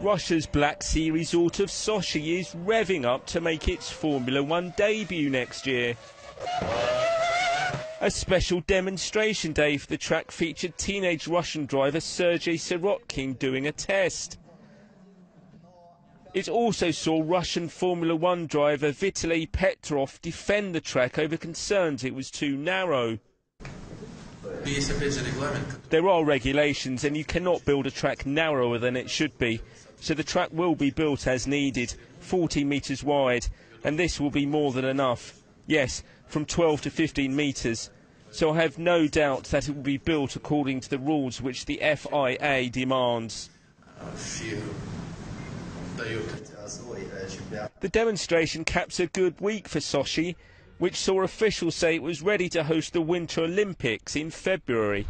Russia's Black Sea resort of Sochi is revving up to make its Formula One debut next year. A special demonstration day for the track featured teenage Russian driver Sergey Sirotkin doing a test. It also saw Russian Formula One driver Vitaly Petrov defend the track over concerns it was too narrow. There are regulations and you cannot build a track narrower than it should be, so the track will be built as needed, 40 metres wide, and this will be more than enough. Yes, from 12 to 15 metres. So I have no doubt that it will be built according to the rules which the FIA demands. The demonstration caps a good week for Sochi, which saw officials say it was ready to host the Winter Olympics in February.